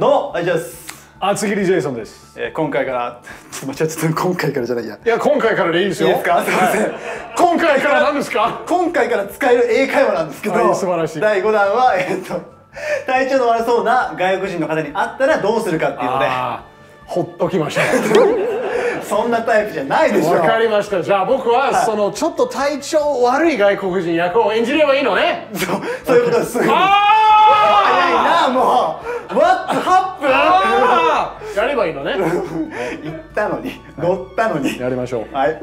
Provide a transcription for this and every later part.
あじゃあ厚切りジェイソンです。えー今回から ちょっとちょっと今回からじゃないや。いや今回からでいいですよ。いいですか？すいません。はい今回から何ですか？今回から使える英会話なんですけど、はい素晴らしい。第5弾はえーっと体調の悪そうな外国人の方に会ったらどうするかっていうので。ほっときました そんなタイプじゃないでしょわかりました。じゃあ僕はそのちょっと体調悪い外国人役を演じればいいのね。そうそういうことです。そういうことですあ早いなもう。What happened? あやればいいのね。言ったのに乗ったのに。やりましょう。はい。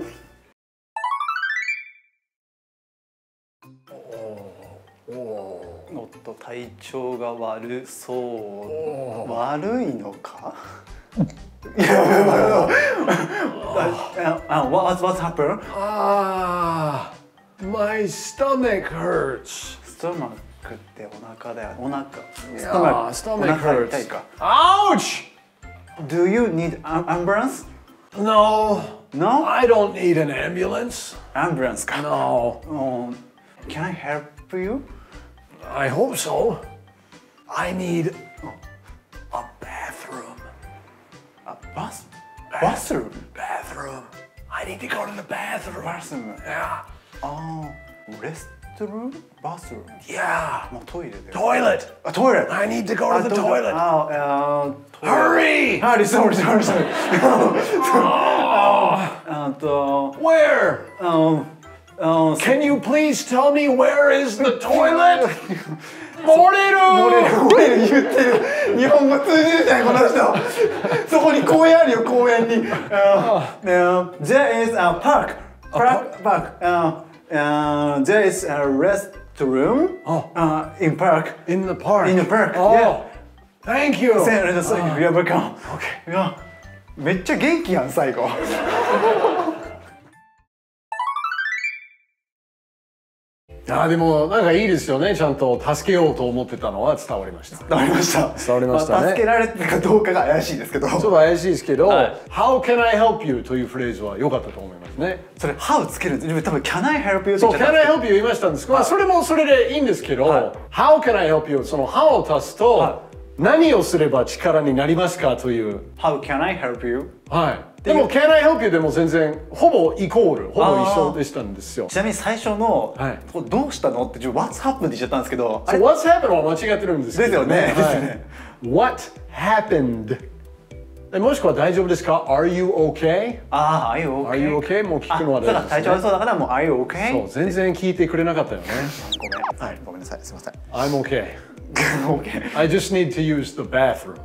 おっと体調が悪そう悪いのかいやいやいやああ What what's happened? ああ My stomach hurts ストマックってお腹だよお腹スやトマックストおマック腹痛いか Ouch Do you need an ambulance? No No? I don't need an ambulance Ambulance か No Um, Can I help you? I hope so I need a bathroom A bus? Bathroom? bathroom I need to go to the bathroom Bathroom? Yeah あー レストルームバスルーム Yeah もうトイレで Toilet あトイレ I need to go to the トイレ toilet ああトイレ Hurry ハリー、sorry, sorry, sorry. あと、 Where ああ Can you please tell me where is the toilet? 漏れる漏れる漏れる言ってる日本語通じるじゃんこの人そこに公園あるよ公園にああ There is a park park park あ あ There is a restroom Oh. uh, in park In the park. In the park, Oh, yeah. thank you. Say it, say it. You're welcome. Okay. いやめっちゃ元気やん最後 あでもなんかいいですよね。ちゃんと助けようと思ってたのは伝わりました。ちょ伝わりました伝わりましたねあ助けられてたかどうかが怪しいですけどっと怪しいですけど、はい How can I help you? というフレーズは良かったと思いますね。それ How つける多分 Can I help you? ってそう、Can I help you? 言いましたんですけど、まあそれもそれでいいんですけど、はい How can I help you? その How を足すと、は何をすれば力になりますかという。How can I help you? はい。でも Can I help you でも全然ほぼイコール、ほぼ一緒でしたんですよ。ちなみに最初の、はいどうしたのって What's happened って言っちゃったんですけどあそうれ What's happened は間違ってるんですけどですよねはい What happened? えもしくは大丈夫ですか ?Are you okay? ああ Are you okay? Are you okay? もう聞くのは大体調悪丈夫です、ね。そうだからもう Are you okay? そう、全然聞いてくれなかったよね。ごめんはいごめんなさいすいません I'm okay. OK I just need to use the bathroom.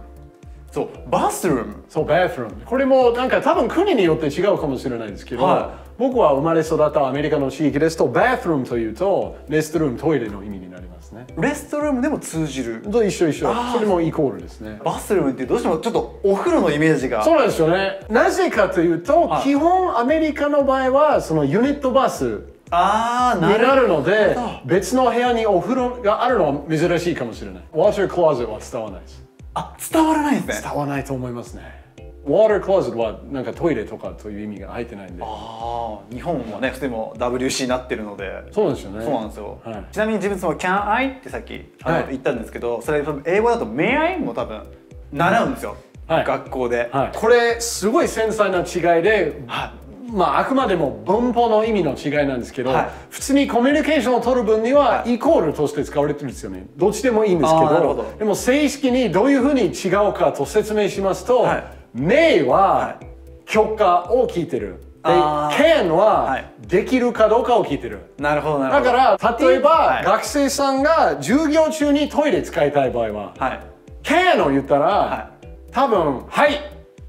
そうバスルームそう、bathroom。これもなんか多分国によって違うかもしれないですけど、は僕は生まれ育ったアメリカの地域ですと、bathroom というと、レストルーム、トイレの意味になりますね。レストルームでも通じると一緒一緒それもイコールですね。バスルームってどうしてもちょっとお風呂のイメージがそうなんですよね。なぜかというと、はい基本アメリカの場合はそのユニットバスああなるになるので別の部屋にお風呂があるのは珍しいかもしれない。Water closet は伝わらないです。あ伝わらないんですね。伝わらないと思いますね。Water closet はなんかトイレとかという意味が入ってないんで。ああ日本はね普通にも WC になってるので。そうなんですよね。そうなんですよ、はい。ちなみに自分その Can I ってさっきあの、はい。言ったんですけどそれ英語だと May I も多分習うんですよ、はい。学校で、はい、これすごい繊細な違いで、はまああくまでも文法の意味の違いなんですけど、はい。普通にコミュニケーションを取る分にはイコールとして使われてるんですよね。どっちでもいいんですけどでも正式にどういうふうに違うかと説明しますと、はい。名は許可を聞いてる。で、can ははい。できるかどうかを聞いてる。なるほどなるほど。だから例えば、はい。学生さんが授業中にトイレ使いたい場合は、はい。can を言ったら、は多分はい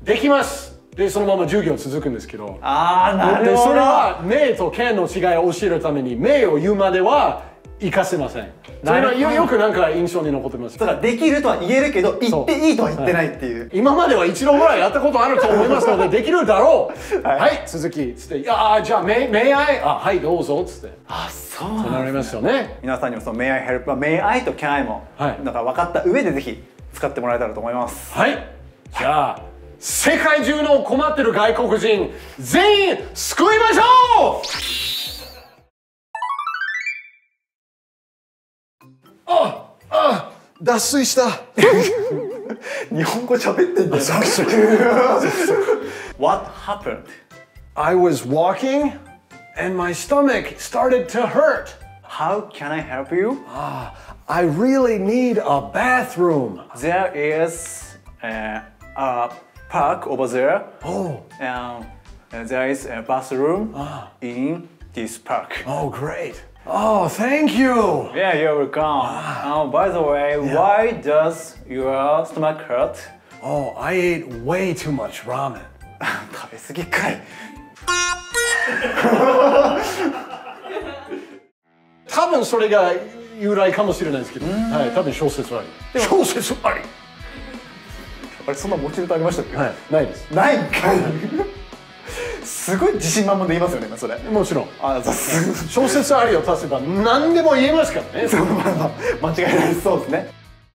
できますでそのまま授業続くんですけど。ああなるでほど。それは名と can の違いを教えるために名を言うまでは活かせません。それはよよくなんか印象に残ってます。だからできるとは言えるけど言っていいとは言ってないっていう。今までは一度ぐらいやったことあると思いますので できるだろう。はい。はい、続きつって「いやあじゃあ may I? あはいどうぞ」つって。あそうなりますよね。皆さんにもその May I help は May I と Can I も、はい。なんか分かった上でぜひ使ってもらえたらと思います。はい。じゃあ世界中の困ってる外国人全員救いましょうああ脱水した 日本語喋ってんだよそうそう What happened? I was walking and my stomach started to hurt. How can I help you? I really need a bathroom. There is uh, a park over there Oh, and uh, there is a bathroom in this park. oh, great. Oh, thank you. Yeah, you're welcome. Uh, by the way, why does your stomach hurt? Oh, I ate way too much ramen. 食べ過ぎかい。多分それが由来かもしれないですけど、はい、多分小説あり。小説あり。 あれそんな持ち歌ありましたっけ？はい、ないです。ないんかい。すごい自信満々で言いますよね、今それ。もちろん。あ。小説ありを足せば何でも言えますからね。まあまあ間違いないそうですね。